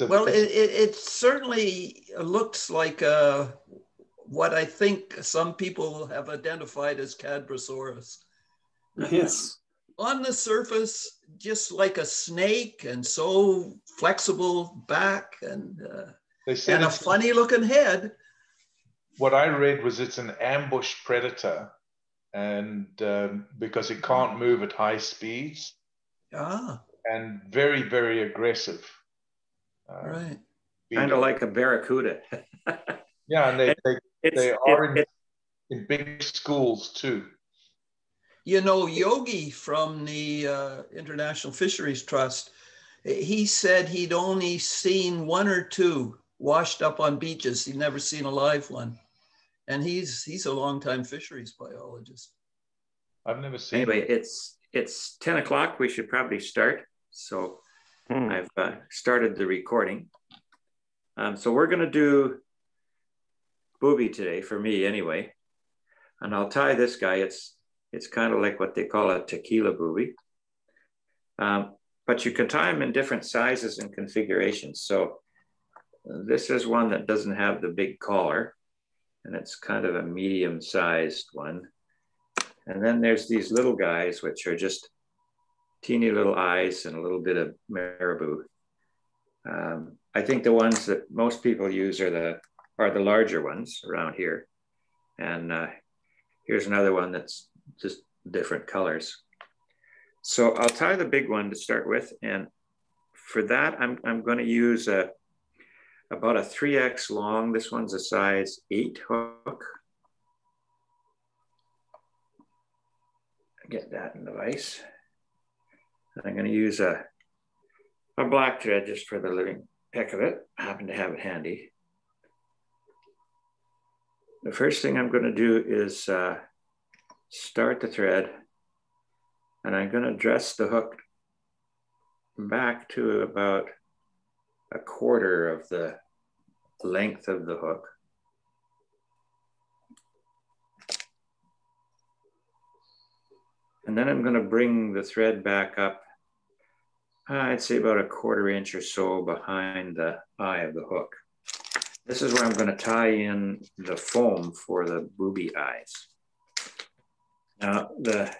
a, well, it, it, it, certainly looks like uh, what I think some people have identified as Cadborosaurus. Yes. On the surface, just like a snake, and so flexible back, and uh, they said and a funny looking head. What I read was it's an ambush predator, and um, because it can't move at high speeds. Ah. And very, very aggressive. Uh, right. Kind of like a barracuda. yeah, and they, they, they are in, in big schools too. You know, Yogi from the uh, International Fisheries Trust, he said he'd only seen one or two washed up on beaches. He'd never seen a live one. And he's he's a longtime fisheries biologist. I've never seen. Anyway, it's it's ten o'clock. We should probably start. So hmm. I've uh, started the recording. Um, so we're going to do booby today for me anyway, and I'll tie this guy. It's it's kind of like what they call a tequila booby. Um, but you can tie them in different sizes and configurations. So this is one that doesn't have the big collar and it's kind of a medium sized one. And then there's these little guys, which are just teeny little eyes and a little bit of marabou. Um, I think the ones that most people use are the are the larger ones around here. And uh, here's another one that's just different colors. So I'll tie the big one to start with. And for that, I'm, I'm going to use a, about a 3X long. This one's a size 8 hook. Get that in the vise. I'm going to use a, a black thread just for the living heck of it. I happen to have it handy. The first thing I'm going to do is uh, start the thread and I'm going to dress the hook back to about a quarter of the length of the hook. And then I'm going to bring the thread back up, uh, I'd say about a quarter inch or so behind the eye of the hook. This is where I'm going to tie in the foam for the booby eyes. Now, the,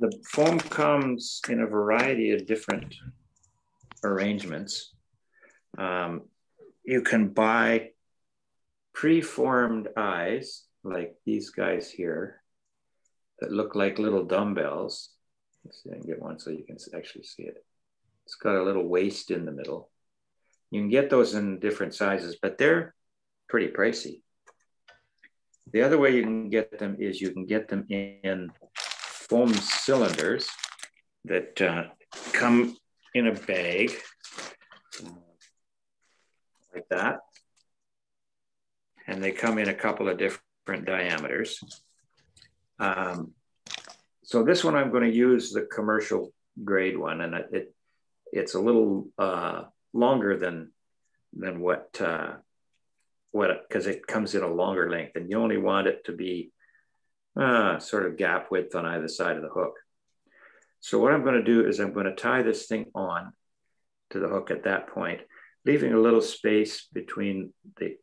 the foam comes in a variety of different arrangements. Um, you can buy preformed eyes like these guys here that look like little dumbbells. Let's see, I can get one so you can actually see it. It's got a little waist in the middle. You can get those in different sizes, but they're pretty pricey. The other way you can get them is you can get them in foam cylinders that uh, come in a bag like that. And they come in a couple of different diameters. Um, so this one I'm going to use the commercial grade one, and it it's a little uh, longer than than what uh, what because it comes in a longer length, and you only want it to be uh, sort of gap width on either side of the hook. So what I'm going to do is I'm going to tie this thing on to the hook at that point, leaving a little space between the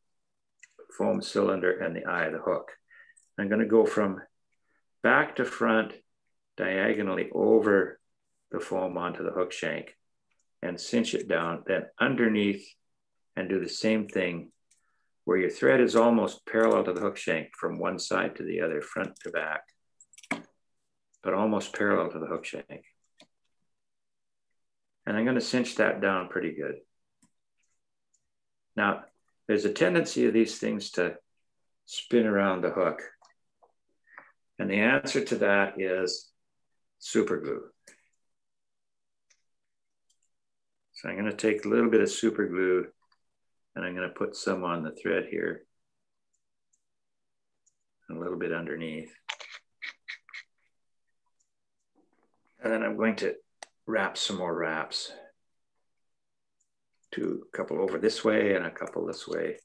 foam cylinder and the eye of the hook. I'm going to go from back to front diagonally over the foam onto the hook shank and cinch it down, then underneath and do the same thing where your thread is almost parallel to the hook shank from one side to the other, front to back, but almost parallel to the hook shank. And I'm gonna cinch that down pretty good. Now, there's a tendency of these things to spin around the hook. And the answer to that is super glue. So I'm gonna take a little bit of super glue and I'm gonna put some on the thread here a little bit underneath. And then I'm going to wrap some more wraps. To a couple over this way and a couple this way.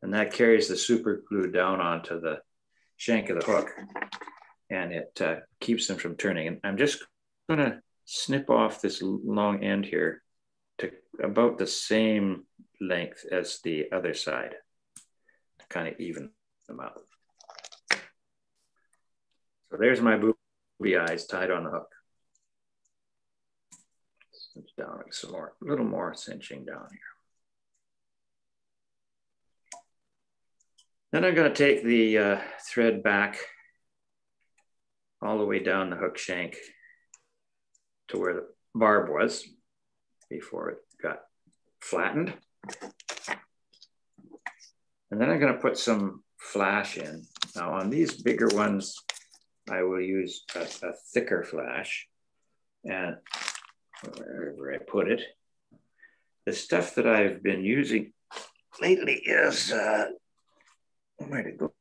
And that carries the super glue down onto the shank of the hook and it uh, keeps them from turning. And I'm just gonna snip off this long end here to about the same length as the other side to kind of even them out. So there's my booby eyes tied on the hook. Cinch down some more, a little more cinching down here. Then I'm going to take the uh, thread back all the way down the hook shank to where the barb was before it got flattened. And then I'm going to put some flash in. Now on these bigger ones, I will use a, a thicker flash. And wherever I put it, the stuff that I've been using lately is, uh, where to go?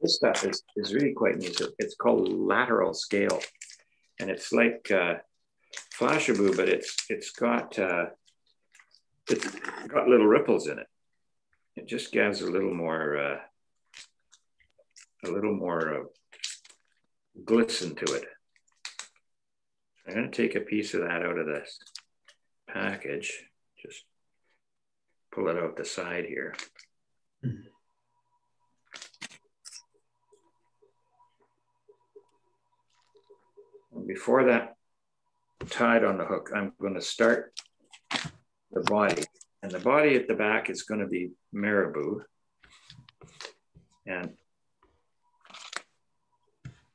This stuff is, is really quite neat. It's called lateral scale. And it's like uh, Flashabou, but it's it's got uh, it's got little ripples in it. It just gives a little more uh, a little more glisten to it. I'm going to take a piece of that out of this package. Just pull it out the side here. Mm-hmm. Before that tied on the hook, I'm going to start the body. And the body at the back is going to be marabou. And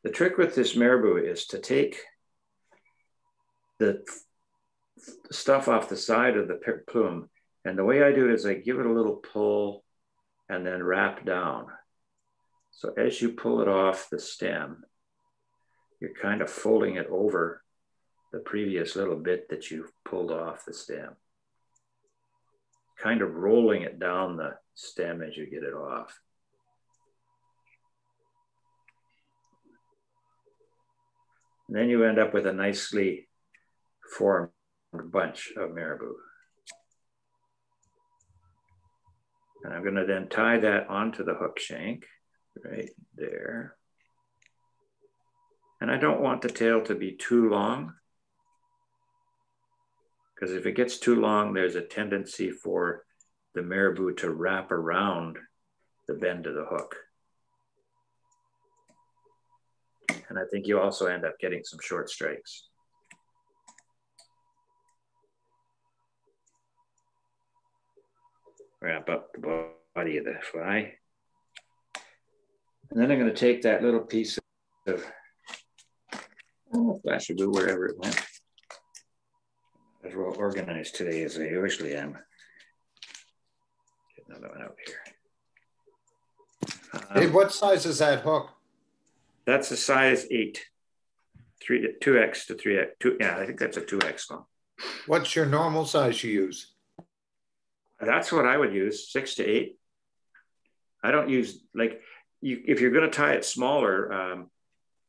the trick with this marabou is to take the stuff off the side of the plume. And the way I do it is I give it a little pull and then wrap down. So as you pull it off the stem, you're kind of folding it over the previous little bit that you pulled off the stem. Kind of rolling it down the stem as you get it off. And then you end up with a nicely formed bunch of marabou. And I'm gonna then tie that onto the hook shank right there. And I don't want the tail to be too long because if it gets too long, there's a tendency for the marabou to wrap around the bend of the hook. And I think you also end up getting some short strikes. Wrap up the body of the fly. And then I'm going to take that little piece of oh, Flashabou, wherever it went as well organized today as I usually am. Get another one out here. Um, hey, what size is that hook? That's a size eight, three, two X to three X. Two, yeah, I think that's a two X long. What's your normal size you use? That's what I would use, six to eight. I don't use like you. If you're going to tie it smaller, um,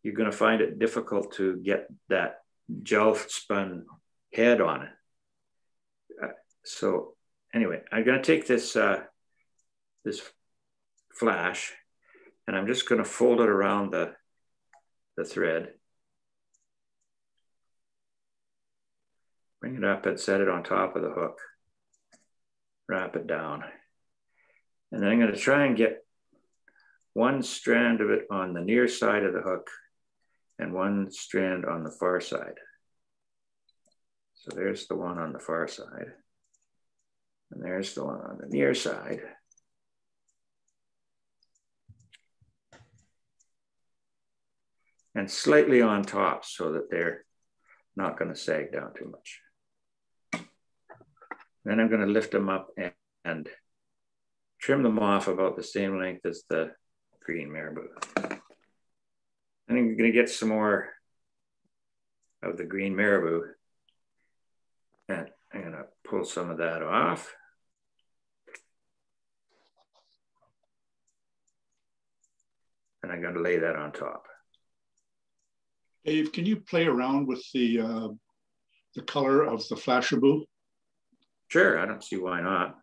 you're going to find it difficult to get that gel spun head on it. Uh, so anyway, I'm going to take this uh, this flash, and I'm just going to fold it around the the thread. Bring it up and set it on top of the hook. Wrap it down. And then I'm going to try and get one strand of it on the near side of the hook and one strand on the far side. So there's the one on the far side. And there's the one on the near side. And slightly on top so that they're not going to sag down too much. Then I'm going to lift them up and, and trim them off about the same length as the green marabou. And I'm going to get some more of the green marabou and I'm going to pull some of that off. And I'm going to lay that on top. Dave, can you play around with the uh, the color of the Flashabou? Sure, I don't see why not.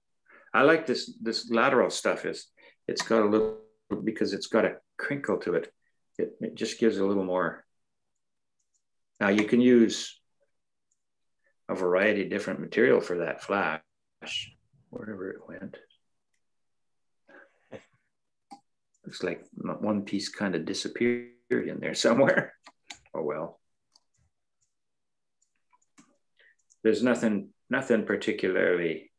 I like this this lateral stuff. Is it's got a little because it's got a crinkle to it. It, it just gives a little more. Now you can use a variety of different material for that flash, wherever it went. Looks like one piece kind of disappeared in there somewhere. Oh well. There's nothing, nothing particularly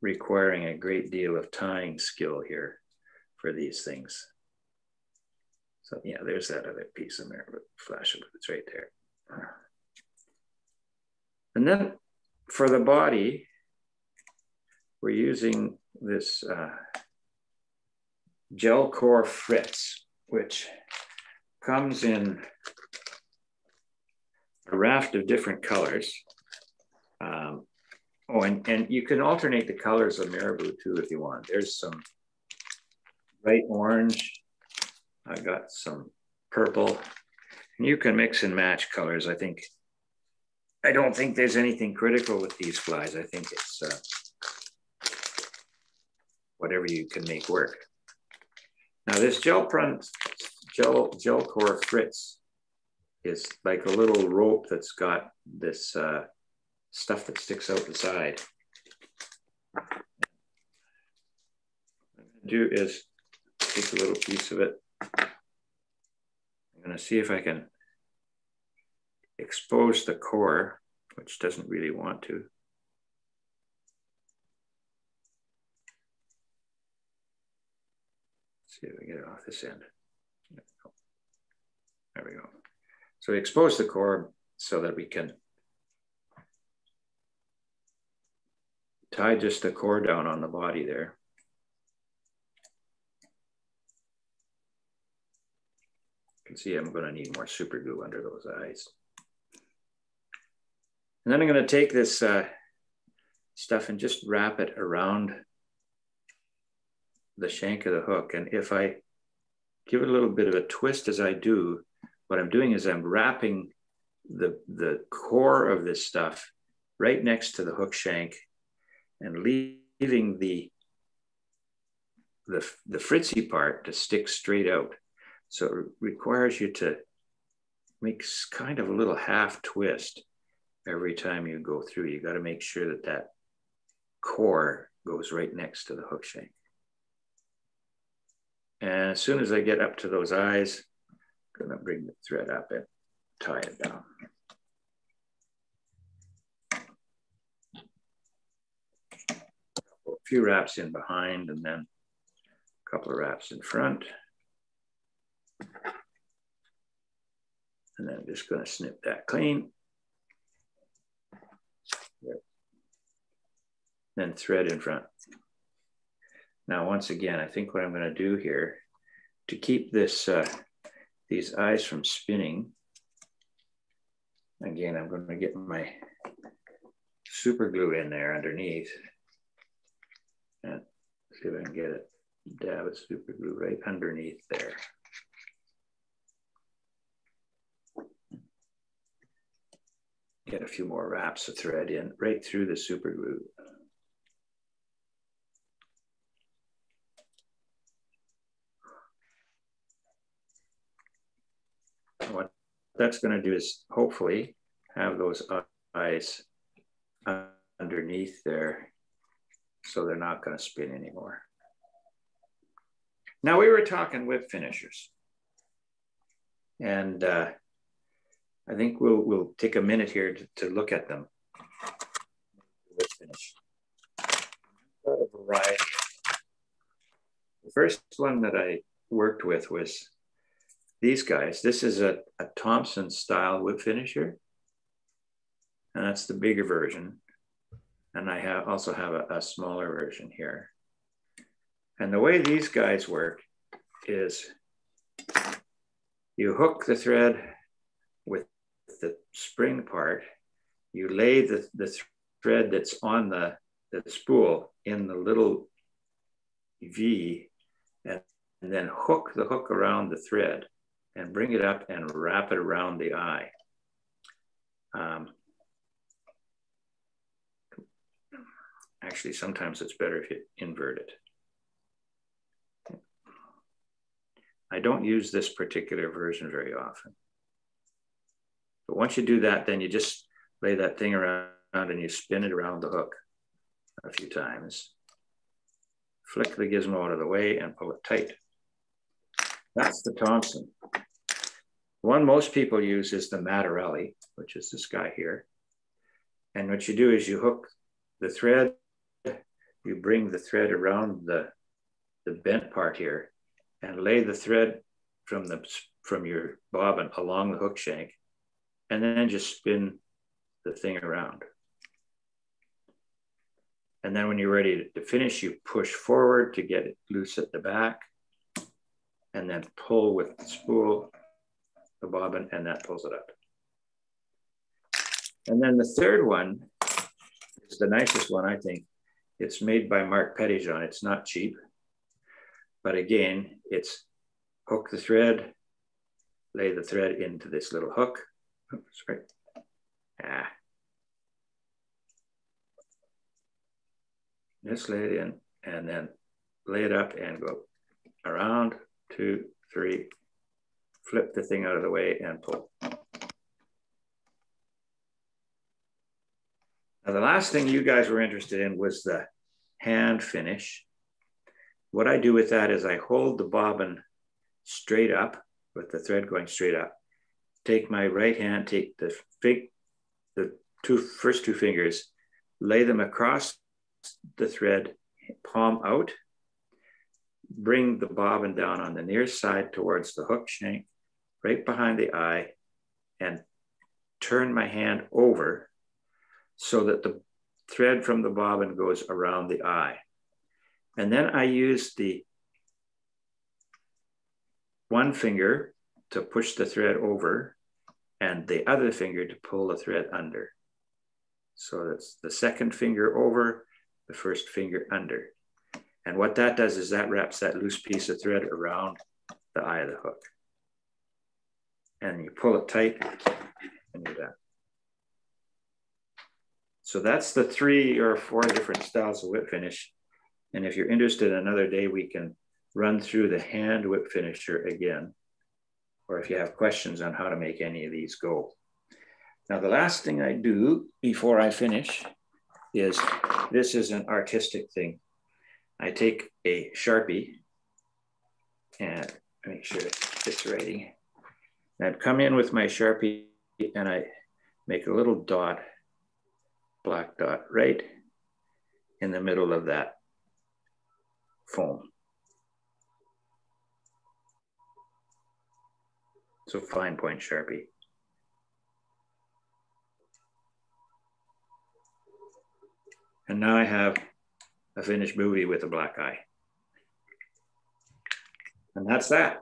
requiring a great deal of tying skill here for these things. So yeah, there's that other piece in there, but flash it, it's right there. And then for the body, we're using this uh, gel core Fritz, which comes in a raft of different colors. Um, oh, and, and you can alternate the colors of Marabou too if you want. There's some bright orange. I got some purple. And you can mix and match colors. I think, I don't think there's anything critical with these flies. I think it's uh, whatever you can make work. Now this gel print, gel, gel core Fritz is like a little rope that's got this uh, stuff that sticks out the side. What I'm gonna do is take a little piece of it. I'm gonna see if I can expose the core, which doesn't really want to. see if I get it off this end. There we go. So we expose the core so that we can tie just the core down on the body there. You can see I'm going to need more super glue under those eyes. And then I'm going to take this uh, stuff and just wrap it around the shank of the hook. And if I give it a little bit of a twist as I do, what I'm doing is I'm wrapping the, the core of this stuff right next to the hook shank and leaving the, the, the fritzy part to stick straight out. So it requires you to make kind of a little half twist every time you go through. You got to make sure that that core goes right next to the hook shank. And as soon as I get up to those eyes, I'm gonna bring the thread up and tie it down. A few wraps in behind and then a couple of wraps in front. And then I'm just gonna snip that clean. Then thread in front. Now, once again, I think what I'm going to do here to keep this uh, these eyes from spinning, again, I'm going to get my super glue in there underneath and see if I can get it, dab of super glue right underneath there. Get a few more wraps of thread in right through the super glue. what that's going to do is hopefully have those eyes underneath there so they're not going to spin anymore. Now we were talking whip finishers. And uh, I think we'll, we'll take a minute here to, to look at them. Whip finish. A variety. The first one that I worked with was these guys. This is a, a Thompson style wood finisher. And that's the bigger version. And I have also have a, a smaller version here. And the way these guys work is you hook the thread the spring part, you lay the, the thread that's on the, the spool in the little V and, and then hook the hook around the thread and bring it up and wrap it around the eye. Um, actually, sometimes it's better if you invert it. I don't use this particular version very often. But once you do that, then you just lay that thing around and you spin it around the hook a few times. Flick the gizmo out of the way and pull it tight. That's the Thompson. One most people use is the Matarelli, which is this guy here. And what you do is you hook the thread, you bring the thread around the, the bent part here and lay the thread from the from your bobbin along the hook shank and then just spin the thing around. And then when you're ready to finish, you push forward to get it loose at the back and then pull with the spool, the bobbin, and that pulls it up. And then the third one is the nicest one, I think. It's made by Marc Petitjean. It's not cheap, but again, it's hook the thread, lay the thread into this little hook. Oops, right. Ah. Just lay it in and then lay it up and go around, two, three, flip the thing out of the way and pull. Now, the last thing you guys were interested in was the hand finish. What I do with that is I hold the bobbin straight up with the thread going straight up. Take my right hand, take the fig, the two first two fingers, lay them across the thread, palm out, bring the bobbin down on the near side towards the hook shank, right behind the eye, and turn my hand over so that the thread from the bobbin goes around the eye. And then I use the one finger to push the thread over and the other finger to pull the thread under. So that's the second finger over, the first finger under. And what that does is that wraps that loose piece of thread around the eye of the hook. And you pull it tight and you're done. So that's the three or four different styles of whip finish. And if you're interested, another day we can run through the hand whip finisher again, or if you have questions on how to make any of these go. Now, the last thing I do before I finish is this is an artistic thing. I take a Sharpie and make sure it's ready. And I'd come in with my Sharpie and I make a little dot, black dot, right in the middle of that foam. So fine point Sharpie. And now I have a finished booby with a black eye. And that's that.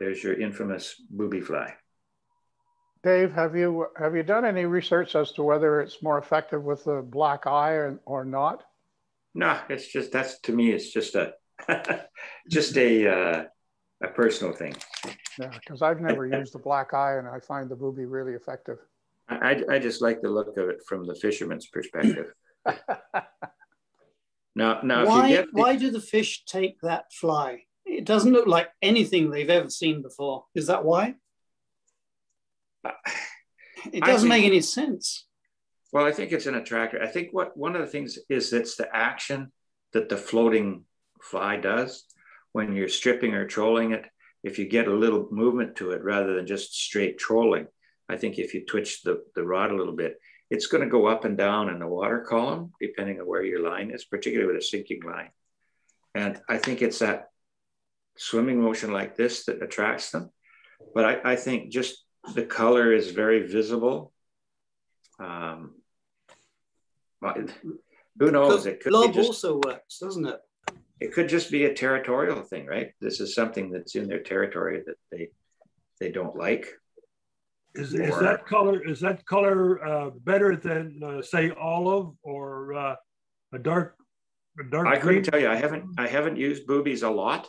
There's your infamous booby fly. Dave, have you have you done any research as to whether it's more effective with the black eye or, or not? No, it's just that's to me. It's just a just a uh, a personal thing. Yeah, because I've never used the black eye, and I find the booby really effective. I, I just like the look of it from the fisherman's perspective. now, now, why, the, why do the fish take that fly? It doesn't look like anything they've ever seen before. Is that why? It doesn't think, make any sense. Well, I think it's an attractor. I think what one of the things is it's the action that the floating fly does when you're stripping or trolling it. If you get a little movement to it rather than just straight trolling, I think if you twitch the, the rod a little bit, it's going to go up and down in the water column, depending on where your line is, particularly with a sinking line. And I think it's that swimming motion like this that attracts them. But I, I think just the color is very visible. Um, who knows? It could Lob just, also works, doesn't it? It could just be a territorial thing, right? This is something that's in their territory that they they don't like. Is, is that color is that color uh, better than uh, say olive or uh, a dark a dark? I couldn't tell you. I haven't I haven't used boobies a lot,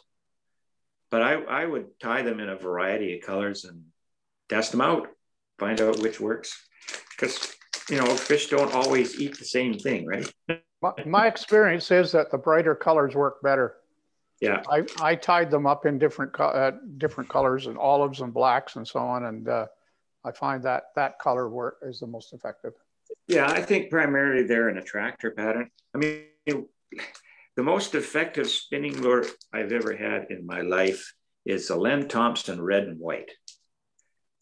but I I would tie them in a variety of colors and test them out, find out which works, because you know fish don't always eat the same thing, right? my, my experience is that the brighter colors work better. Yeah, I, I tied them up in different uh, different colors and olives and blacks and so on, and uh, I find that that color work is the most effective. Yeah, I think primarily they're an attractor pattern. I mean, the most effective spinning lure I've ever had in my life is a Len Thompson red and white.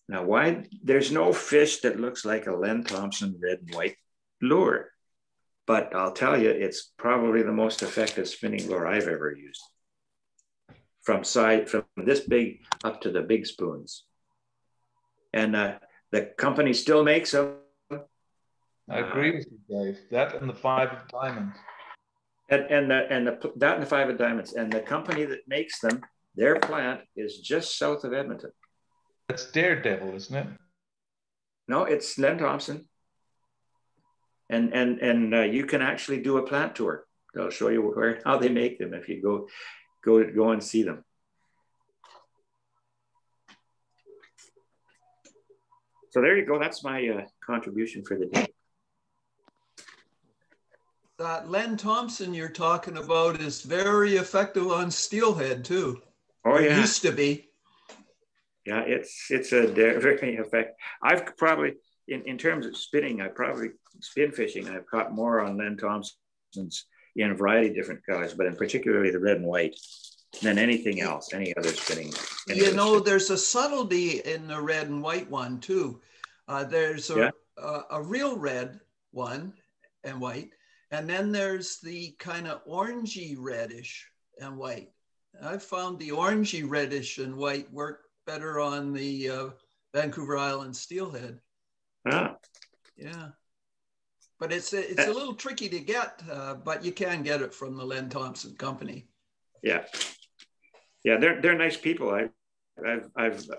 Now, why there's no fish that looks like a Len Thompson red and white lure, but I'll tell you, it's probably the most effective spinning lure I've ever used. From side from this big up to the big spoons, and uh, the company still makes them. I agree with you, Dave. That and the five of diamonds. And, and the and the that and the five of diamonds and the company that makes them, their plant is just south of Edmonton. That's Dardevle, isn't it? No, it's Len Thompson. And and and uh, you can actually do a plant tour. They'll show you where how they make them if you go go go and see them. So there you go. That's my uh, contribution for the day. That Len Thompson you're talking about is very effective on steelhead too. Oh It yeah, used to be. Yeah. It's it's a very effect. I've probably in, in terms of spinning, I probably spin fishing. I've caught more on Len Thompson's in a variety of different colors, but in particularly the red and white than anything else, any other spinning. any You other know, there's a subtlety in the red and white one too. Uh, there's a, Yeah. a, a real red one and white, and then there's the kind of orangey reddish and white. I've found the orangey reddish and white work better on the uh, Vancouver Island steelhead. ah, Yeah. But it's a, it's a little tricky to get, uh, but you can get it from the Len Thompson company. yeah, yeah. They're they're nice people. I I've I've uh,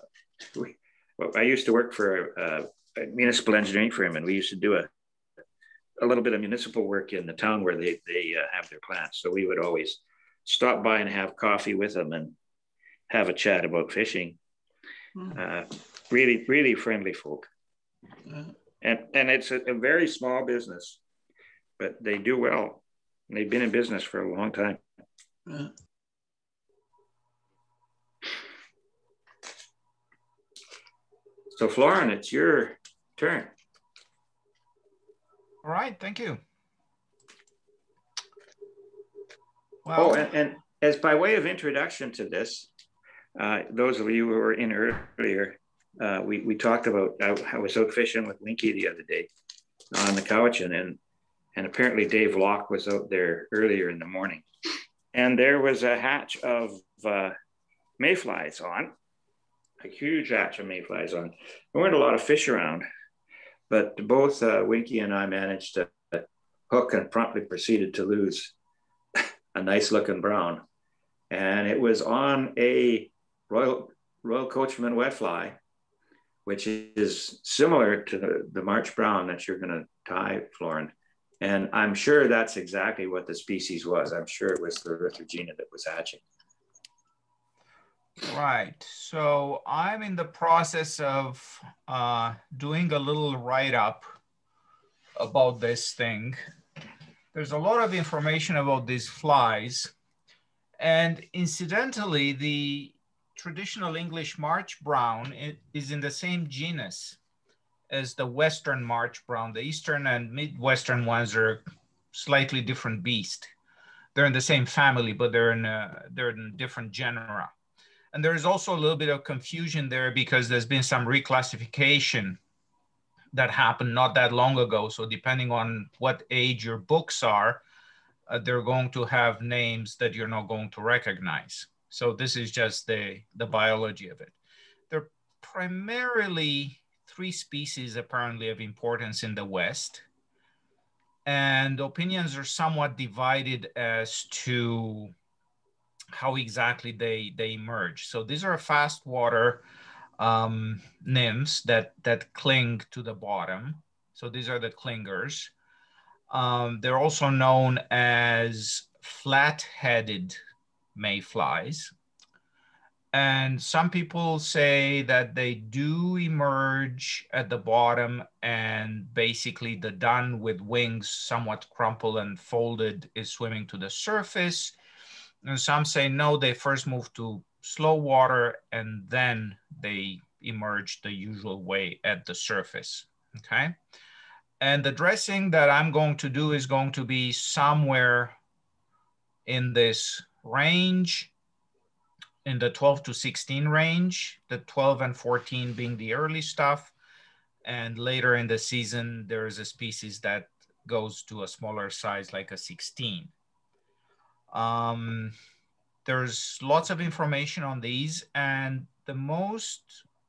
we, well, I used to work for a, a municipal engineering firm, and we used to do a a little bit of municipal work in the town where they they uh, have their plants. So we would always stop by and have coffee with them and have a chat about fishing. Hmm. Uh, really, really friendly folk, and and it's a, a very small business, but they do well. They've been in business for a long time. So, Florin, it's your turn. All right, thank you. Oh, and, and as by way of introduction to this, uh, those of you who were in earlier, uh, we, we talked about, I, I was out fishing with Winky the other day on the Cowichan, and, and apparently Dave Locke was out there earlier in the morning. And there was a hatch of uh, mayflies on, a huge hatch of mayflies on. There weren't a lot of fish around, but both uh, Winky and I managed to hook and promptly proceeded to lose a nice looking brown. And it was on a Royal, Royal Coachman wet fly, which is similar to the, the March brown that you're going to tie, Florin. And I'm sure that's exactly what the species was. I'm sure it was the Rhithrogena that was hatching. right. So I'm in the process of uh, doing a little write up about this thing. There's a lot of information about these flies. And incidentally, the traditional English March brown is in the same genus as the Western March brown. The Eastern and Midwestern ones are slightly different beast. They're in the same family, but they're in a, they're in different genera. And there is also a little bit of confusion there because there's been some reclassification that happened not that long ago. So depending on what age your books are, uh, they're going to have names that you're not going to recognize. So this is just the, the biology of it. There are primarily three species apparently of importance in the West. And opinions are somewhat divided as to how exactly they, they emerge. So these are fast water um, nymphs that, that cling to the bottom. So these are the clingers. Um, they're also known as flat-headed mayflies. And some people say that they do emerge at the bottom and basically the dun with wings somewhat crumpled and folded is swimming to the surface. And some say no, they first move to slow water and then they emerge the usual way at the surface, okay? And the dressing that I'm going to do is going to be somewhere in this range, in the 12 to 16 range, the 12 and 14 being the early stuff. And later in the season, there is a species that goes to a smaller size, like a 16. Um, there's lots of information on these and the most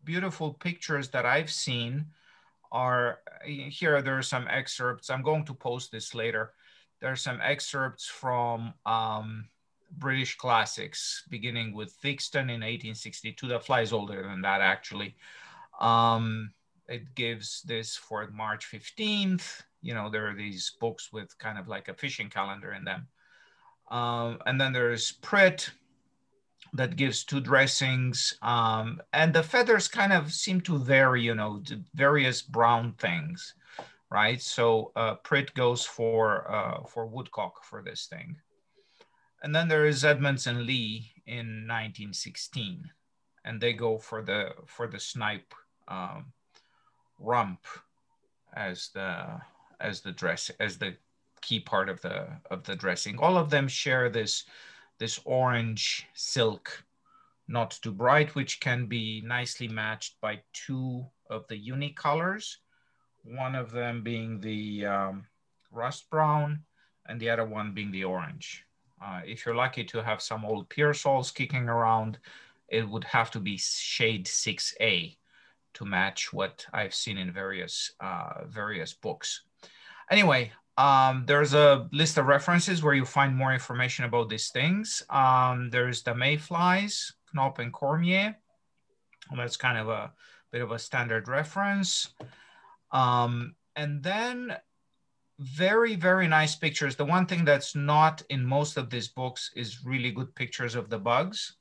beautiful pictures that I've seen are here. There are some excerpts. I'm going to post this later. There are some excerpts from um, British classics, beginning with Theakston in 1862. That flies older than that, actually. Um, it gives this for March 15th. You know, there are these books with kind of like a fishing calendar in them. Um, and then there's Pritt that gives two dressings. Um, and the feathers kind of seem to vary, you know, various brown things, right? So uh, Pritt goes for, uh, for woodcock for this thing. And then there is Edmonds and Lee in 1916, and they go for the for the snipe um, rump as the as the dress as the key part of the of the dressing. All of them share this this orange silk, not too bright, which can be nicely matched by two of the unique colors. One of them being the um, rust brown and the other one being the orange. Uh, if you're lucky to have some old Pearsalls kicking around, it would have to be shade 6A to match what I've seen in various, uh, various books. Anyway, um, there's a list of references where you find more information about these things. Um, there's the mayflies, Knopp and Cormier. That's kind of a bit of a standard reference. Um, and then very, very nice pictures. The one thing that's not in most of these books is really good pictures of the bugs.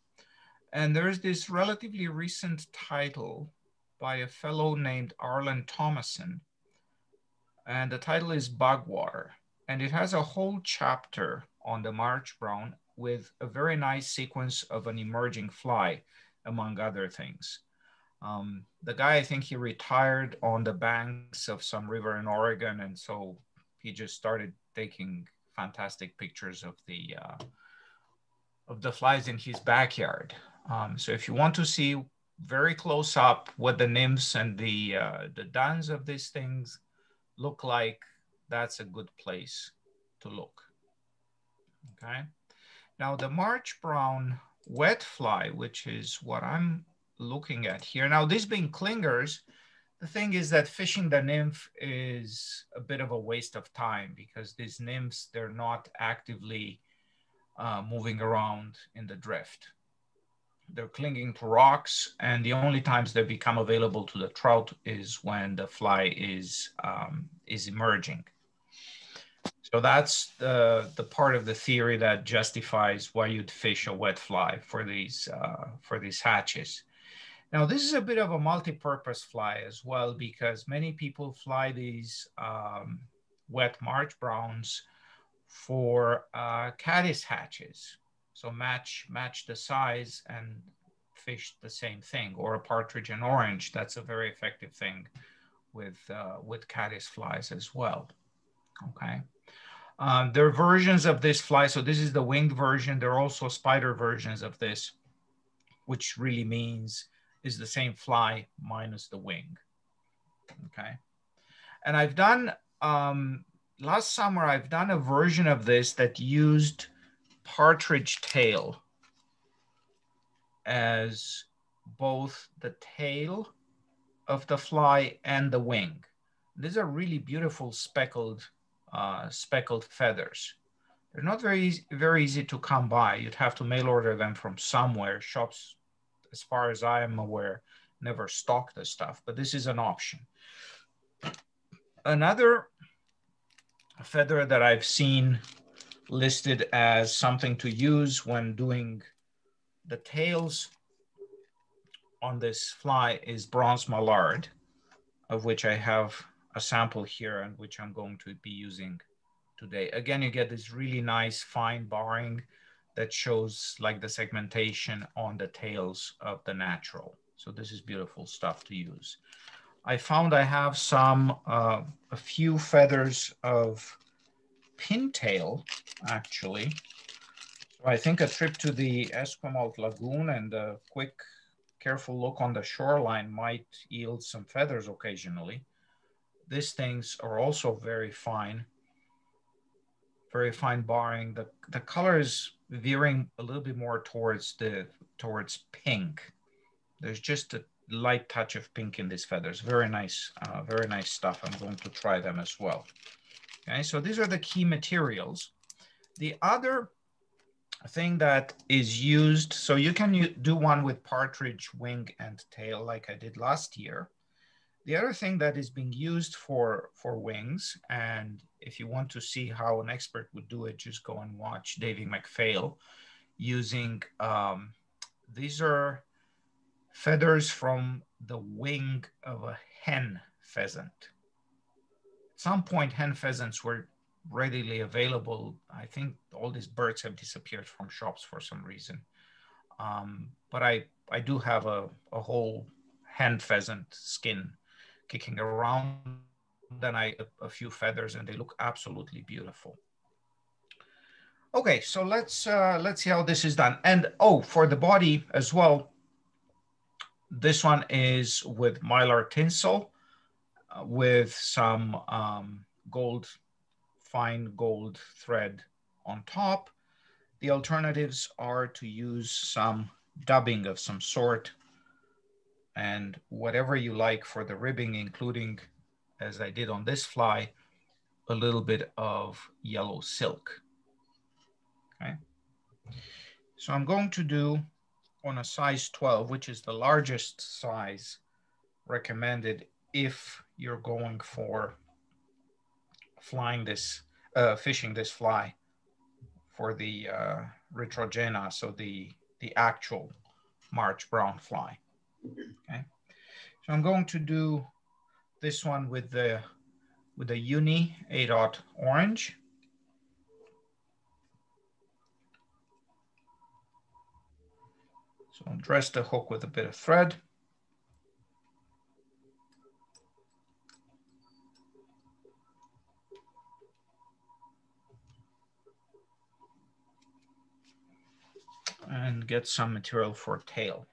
And there's this relatively recent title by a fellow named Arlen Thomason and the title is Bugwater. And it has a whole chapter on the March brown with a very nice sequence of an emerging fly, among other things. Um, the guy, I think he retired on the banks of some river in Oregon. And so he just started taking fantastic pictures of the, uh, of the flies in his backyard. Um, so if you want to see very close up what the nymphs and the, uh, the duns of these things look like, that's a good place to look. Okay. Now the March Brown wet fly, which is what I'm looking at here. Now these being clingers, the thing is that fishing the nymph is a bit of a waste of time because these nymphs, they're not actively uh, moving around in the drift they're clinging to rocks, and the only times they become available to the trout is when the fly is um, is emerging. So that's the the part of the theory that justifies why you'd fish a wet fly for these uh, for these hatches. Now this is a bit of a multi-purpose fly as well because many people fly these um, wet March browns for uh, caddis hatches so match match the size and fish the same thing, or a partridge and orange. That's a very effective thing with uh, with caddis flies as well. Okay. Um, there are versions of this fly. So this is the winged version. There are also spider versions of this, which really means is the same fly minus the wing. Okay. And I've done, um, last summer, I've done a version of this that used partridge tail as both the tail of the fly and the wing. These are really beautiful speckled, uh, speckled feathers. They're not very, easy, very easy to come by. You'd have to mail order them from somewhere. Shops, as far as I am aware, never stock the stuff, but this is an option. Another feather that I've seen listed as something to use when doing the tails on this fly is bronze mallard, of which I have a sample here and which I'm going to be using today. Again, you get this really nice fine barring that shows like the segmentation on the tails of the natural. So this is beautiful stuff to use. I found I have some, uh, a few feathers of pintail, actually. So I think a trip to the Esquimalt Lagoon and a quick, careful look on the shoreline might yield some feathers occasionally. These things are also very fine, very fine barring. The, the color is veering a little bit more towards the towards pink. There's just a light touch of pink in these feathers. Very nice, uh, very nice stuff. I'm going to try them as well. Okay, so these are the key materials. The other thing that is used, so you can do one with partridge wing and tail like I did last year. The other thing that is being used for, for wings, and if you want to see how an expert would do it, just go and watch Davie McPhail using, um, these are feathers from the wing of a hen pheasant. At some point, hen pheasants were readily available. I think all these birds have disappeared from shops for some reason. Um, but I, I do have a, a whole hen pheasant skin kicking around. Then I a, a few feathers and they look absolutely beautiful. Okay, so let's uh, let's see how this is done. And oh, for the body as well, this one is with mylar tinsel uh, with some um, gold, fine gold thread on top. The alternatives are to use some dubbing of some sort and whatever you like for the ribbing, including, as I did on this fly, a little bit of yellow silk. Okay. So I'm going to do on a size 12, which is the largest size recommended if you're going for flying this, uh, fishing this fly for the uh, Rhithrogena, so the, the actual March brown fly. Okay, so I'm going to do this one with the with the Uni A-dot orange. So I'll dress the hook with a bit of thread. And get some material for tail.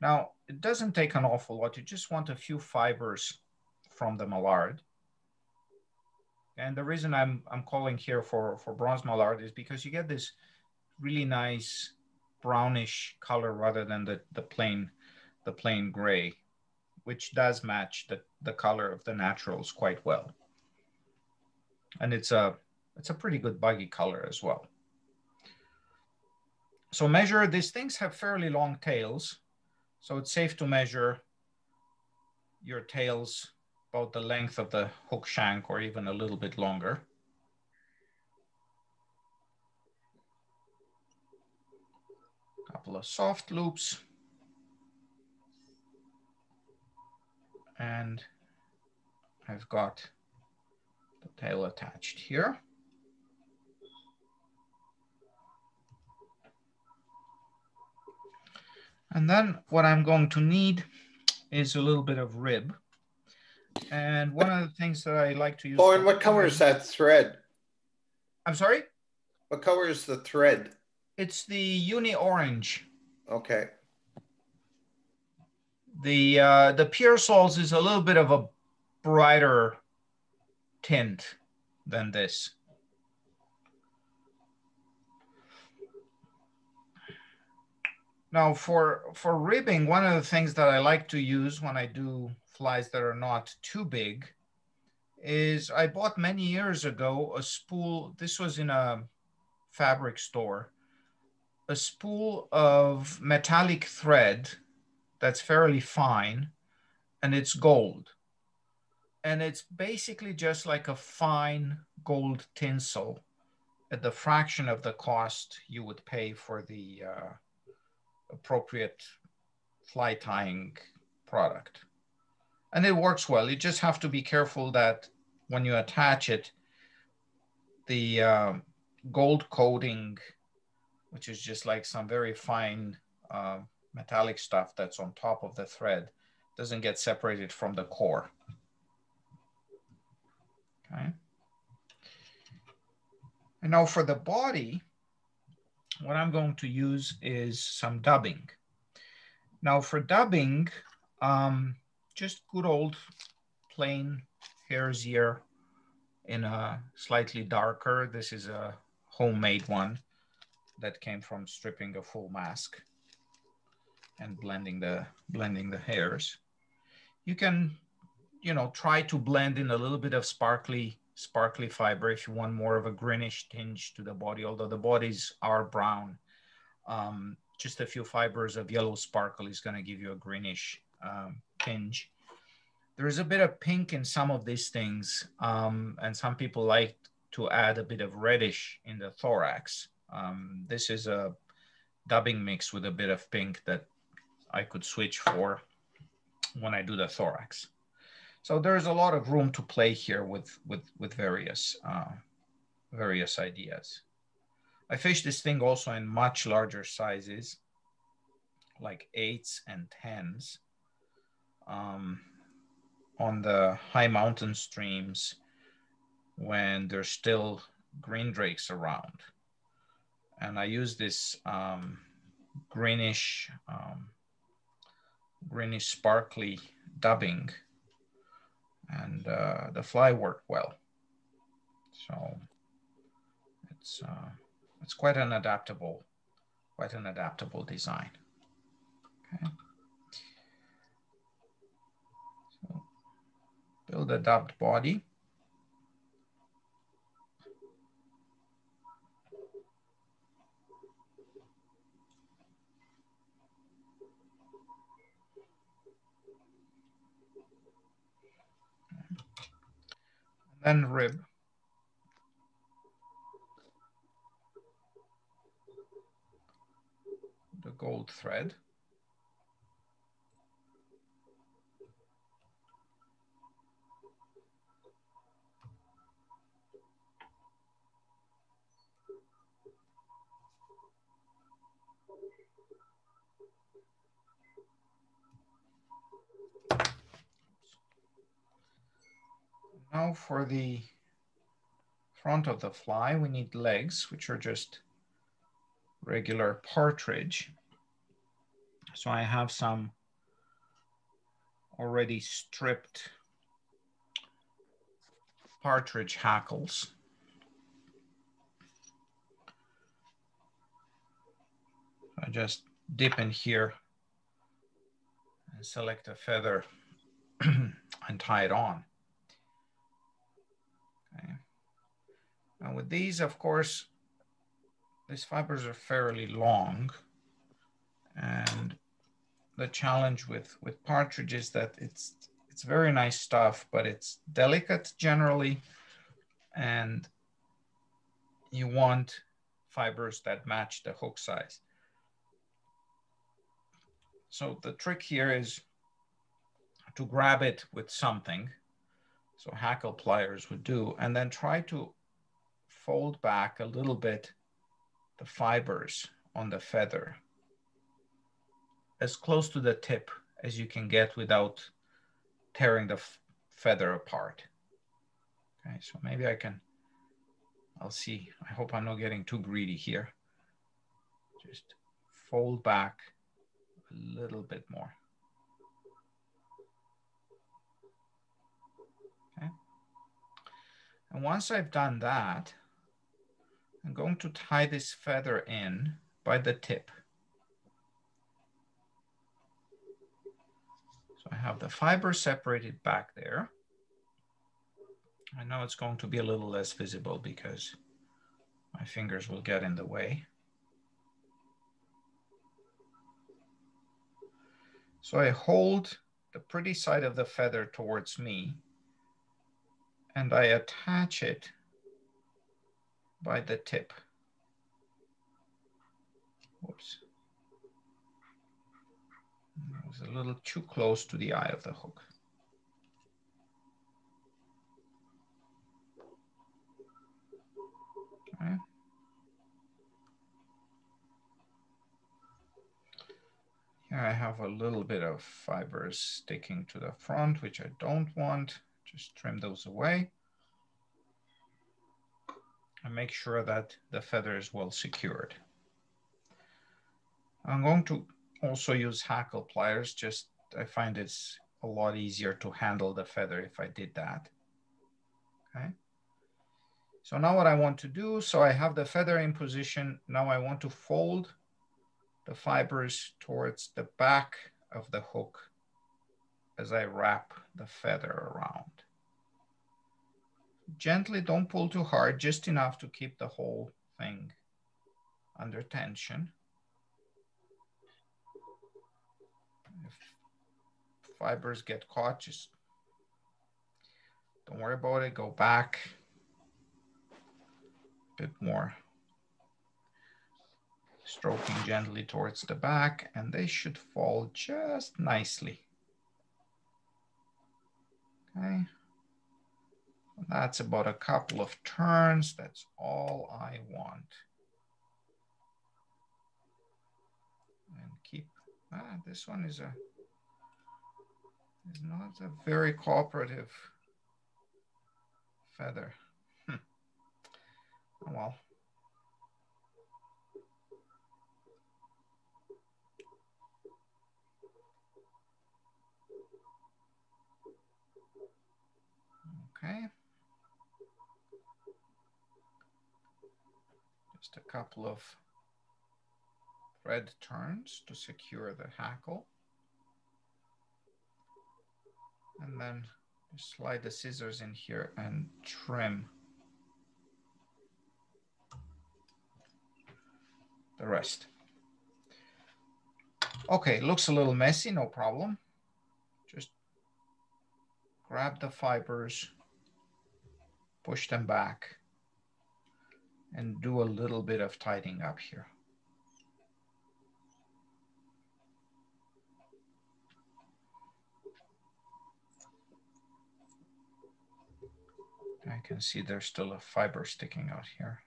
Now, it doesn't take an awful lot. You just want a few fibers from the mallard. And the reason I'm, I'm calling here for, for bronze mallard is because you get this really nice brownish color rather than the, the plain the plain gray, which does match the, the color of the naturals quite well. And it's a it's a pretty good buggy color as well. So measure, these things have fairly long tails. So it's safe to measure your tails about the length of the hook shank or even a little bit longer. couple of soft loops. And I've got the tail attached here. And then what I'm going to need is a little bit of rib. And one of the things that I like to use- Oh, and what color is that thread? I'm sorry? What color is the thread? It's the uni orange. Okay. The uh, the Pearsall's is a little bit of a brighter tint than this. Now for, for ribbing, one of the things that I like to use when I do flies that are not too big is I bought many years ago a spool. This was in a fabric store a spool of metallic thread that's fairly fine and it's gold. And it's basically just like a fine gold tinsel at the fraction of the cost you would pay for the uh, appropriate fly tying product. And it works well. You just have to be careful that when you attach it, the uh, gold coating which is just like some very fine uh, metallic stuff that's on top of the thread doesn't get separated from the core. Okay. And now for the body, what I'm going to use is some dubbing. Now for dubbing, um, just good old plain hare's ear in a slightly darker. This is a homemade one that came from stripping a full mask and blending the blending the hairs. You can, you know, try to blend in a little bit of sparkly sparkly fiber if you want more of a greenish tinge to the body, although the bodies are brown. Um, just a few fibers of yellow sparkle is going to give you a greenish um, tinge. There is a bit of pink in some of these things, um, and some people like to add a bit of reddish in the thorax. Um, this is a dubbing mix with a bit of pink that I could switch for when I do the thorax. So there's a lot of room to play here with, with, with various, uh, various ideas. I fish this thing also in much larger sizes, like eights and tens. Um, on the high mountain streams when there's still green drakes around. And I use this um, greenish, um, greenish sparkly dubbing and uh, the fly worked well. So it's, uh, it's quite an adaptable, quite an adaptable design. Okay. So build a dubbed body. Then rib. The gold thread. Now for the front of the fly, we need legs, which are just regular partridge. So I have some already stripped partridge hackles. I just dip in here and select a feather and tie it on. Okay. Now with these, of course, these fibers are fairly long. And the challenge with, with partridge is that it's, it's very nice stuff, but it's delicate generally. And you want fibers that match the hook size. So the trick here is to grab it with something so hackle pliers would do, and then try to fold back a little bit the fibers on the feather as close to the tip as you can get without tearing the feather apart. Okay, so maybe I can, I'll see. I hope I'm not getting too greedy here. Just fold back a little bit more. And once I've done that, I'm going to tie this feather in by the tip. So I have the fiber separated back there. I know it's going to be a little less visible because my fingers will get in the way. So I hold the pretty side of the feather towards me and I attach it by the tip. Whoops. It was a little too close to the eye of the hook. Okay. I have a little bit of fibers sticking to the front, which I don't want. Just trim those away. And make sure that the feather is well secured. I'm going to also use hackle pliers, just I find it's a lot easier to handle the feather if I did that. Okay. So now what I want to do, so I have the feather in position. Now I want to fold the fibers towards the back of the hook as I wrap the feather around. Gently, don't pull too hard, just enough to keep the whole thing under tension. If fibers get caught, just don't worry about it, go back a bit more stroking gently towards the back, and they should fall just nicely. Okay. That's about a couple of turns. That's all I want. And keep, ah, this one is a, is not a very cooperative feather. Hmm. Oh, well. Okay. Just a couple of thread turns to secure the hackle. And then slide the scissors in here and trim the rest. Okay, looks a little messy, no problem. Just grab the fibers push them back and do a little bit of tidying up here. I can see there's still a fiber sticking out here.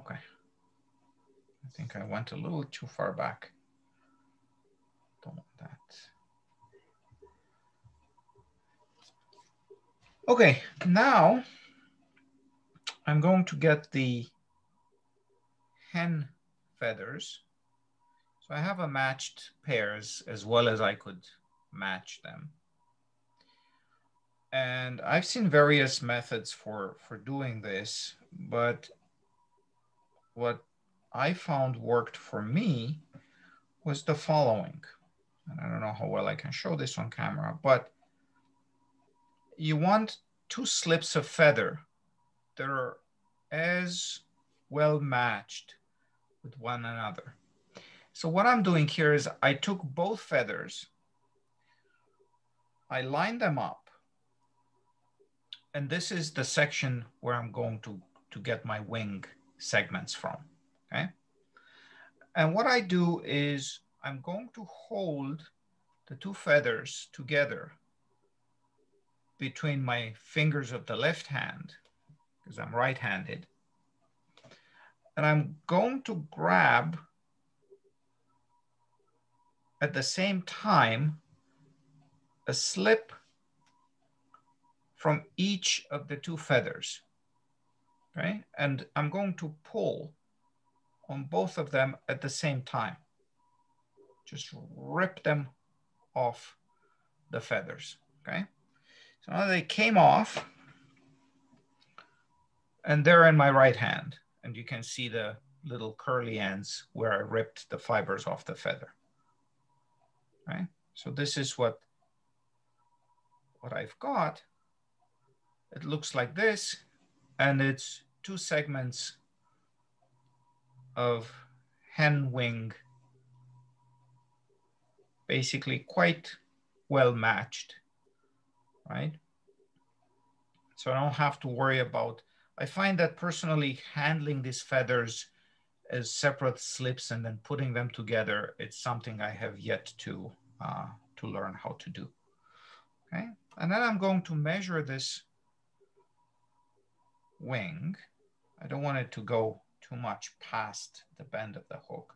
Okay. I think I went a little too far back. Don't want that. Okay, now I'm going to get the hen feathers. So I have a matched pairs as well as I could match them. And I've seen various methods for, for doing this, but what I found worked for me was the following. And I don't know how well I can show this on camera, but you want two slips of feather that are as well matched with one another. So what I'm doing here is I took both feathers, I lined them up, and this is the section where I'm going to, to get my wing segments from, okay? And what I do is I'm going to hold the two feathers together between my fingers of the left hand, because I'm right-handed. And I'm going to grab at the same time a slip from each of the two feathers, right? And I'm going to pull on both of them at the same time. Just rip them off the feathers, okay? So now they came off and they're in my right hand. And you can see the little curly ends where I ripped the fibers off the feather. Right? So this is what, what I've got. It looks like this, and it's two segments of hen wing, basically quite well matched right? So I don't have to worry about, I find that personally handling these feathers as separate slips and then putting them together, it's something I have yet to, uh, to learn how to do. Okay, and then I'm going to measure this wing. I don't want it to go too much past the bend of the hook.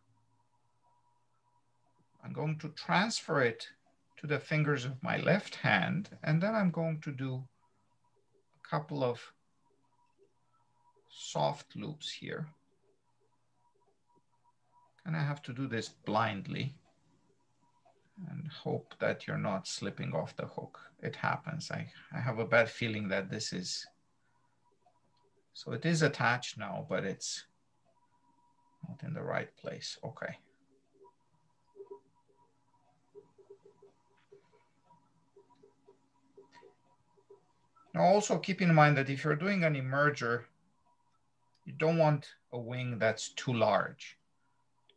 I'm going to transfer it to the fingers of my left hand, and then I'm going to do a couple of soft loops here. And I have to do this blindly and hope that you're not slipping off the hook. It happens. I, I have a bad feeling that this is, so it is attached now, but it's not in the right place. Okay. Now also keep in mind that if you're doing an emerger, you don't want a wing that's too large.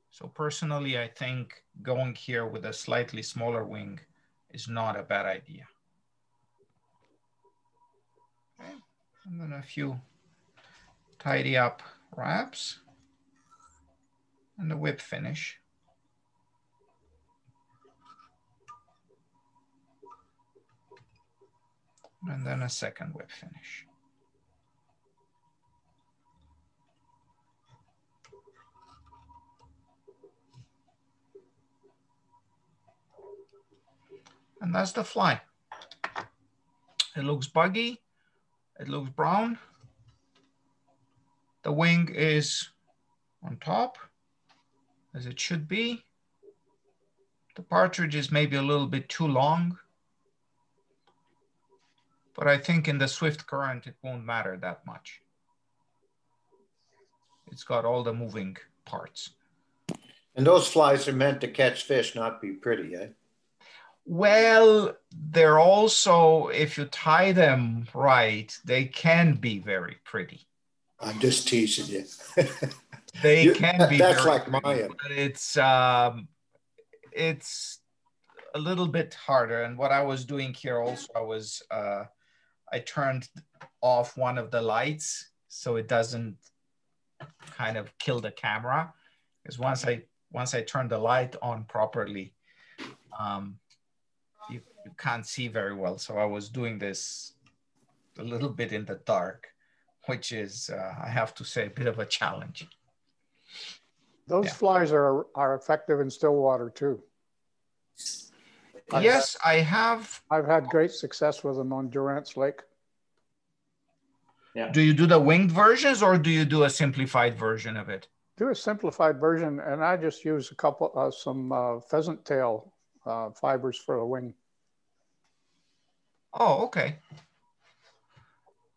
So personally, I think going here with a slightly smaller wing is not a bad idea. Okay. And then a few tidy up wraps and the whip finish. And then a second whip finish. And that's the fly. It looks buggy. It looks brown. The wing is on top, as it should be. The partridge is maybe a little bit too long, but I think in the swift current, it won't matter that much. It's got all the moving parts. And those flies are meant to catch fish, not be pretty, eh? Well, they're also, if you tie them right, they can be very pretty. I'm just teasing you. they You- can be. that's very like pretty, mine. But it's um, it's a little bit harder. And what I was doing here also, I was uh, I turned off one of the lights so it doesn't kind of kill the camera. Because once I once I turn the light on properly, um, you, you can't see very well. So I was doing this a little bit in the dark, which is, uh, I have to say, a bit of a challenge. Those Yeah. flies are, are effective in still water too. I- Yes, I have. I've had great success with them on Durrance Lake. Yeah. Do you do the winged versions or do you do a simplified version of it? Do a simplified version and I just use a couple, uh, some uh, pheasant tail uh, fibers for the wing. Oh, okay.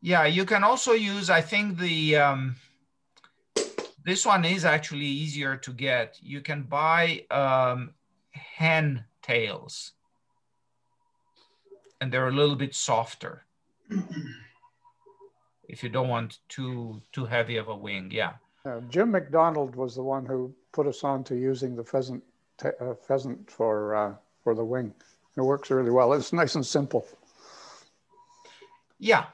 Yeah, you can also use, I think the, um, this one is actually easier to get. You can buy um, hen tails and they're a little bit softer. if you don't want too, too heavy of a wing, yeah. Uh, Jim McDonald was the one who put us on to using the pheasant uh, pheasant for uh, for the wing. It works really well. It's nice and simple. Yeah,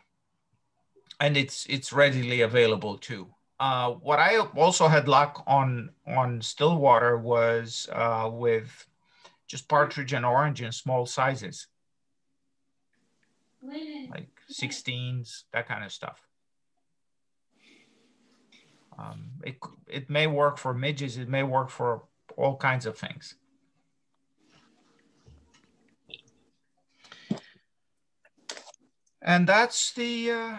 and it's it's readily available too. Uh, what I also had luck on on Stillwater was uh, with just partridge and orange in small sizes, like 16s, that kind of stuff. Um, it it may work for midges. It may work for all kinds of things. And that's the uh,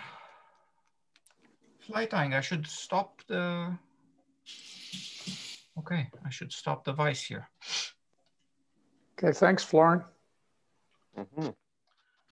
fly tying. I should stop the, okay, I should stop the vice here. Okay, thanks, Florin. Mhm.